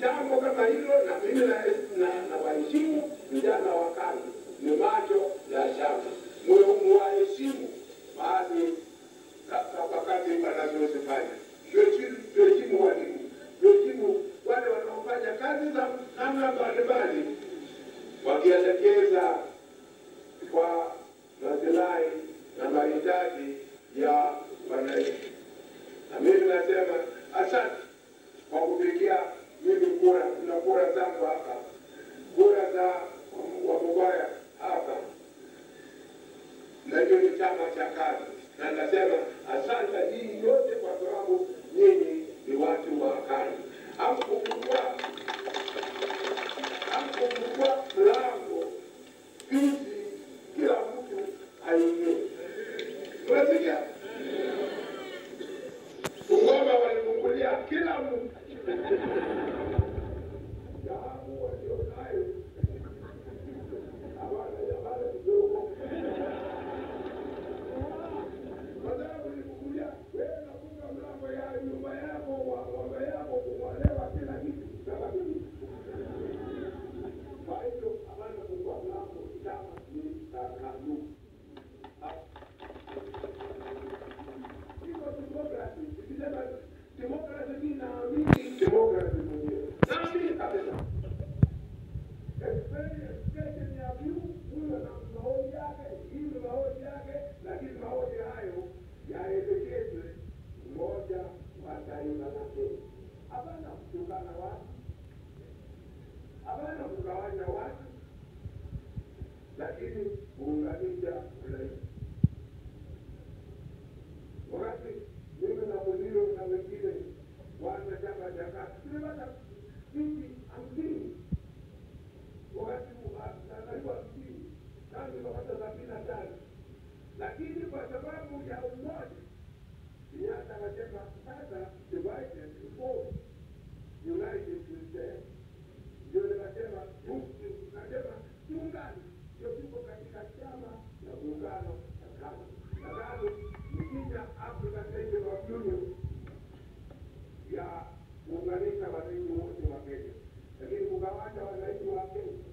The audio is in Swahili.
jambo kama hilo, na mimi na- na- nawaheshimu vijana wa kazi, ni macho kazi za namna mbalimbali, wakielekeza kwa masilahi na mahitaji ya wananchi. Na mimi nasema asante kwa kupigia mimi kura na kura zangu hapa, kura za Wamugwaya hapa, na hiyo ni chama cha kazi, na nasema asante hii yote kwa sababu Thank you. Kuunganisha wananchi wakati mimi na Muliro na wengine wana chama cha kazi tulipata viti hamsini. Wakati nazaliwa hamsini nami nikapata sabini na tano. Lakini kwa sababu ya umoja Kenyatta akasema sasa kupitia Africa National Union ya kuunganisha wananchi wote wa Kenya, lakini kugawanya wananchi wa Kenya